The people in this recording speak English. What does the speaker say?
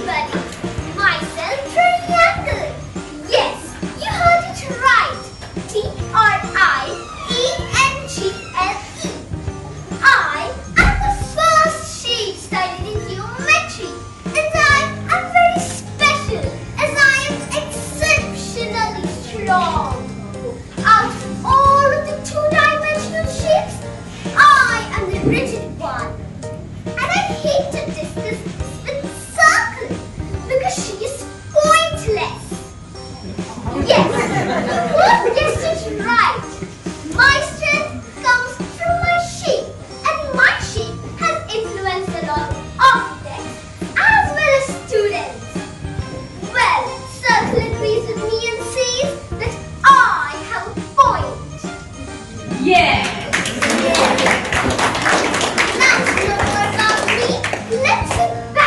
everybody. Myself, Triangle. Yes, you heard it right. T-R-I-E-N-G-L-E. -E. I am the first shape studied in geometry. And I am very special as I am exceptionally strong. Out of all of the two-dimensional shapes, I am the richest Yes! Right! My strength comes from my sheep, and my sheep influenced a lot of as well as students. Well, circle agrees with me and that I have a point. Yeah! Now That's not about me. Let's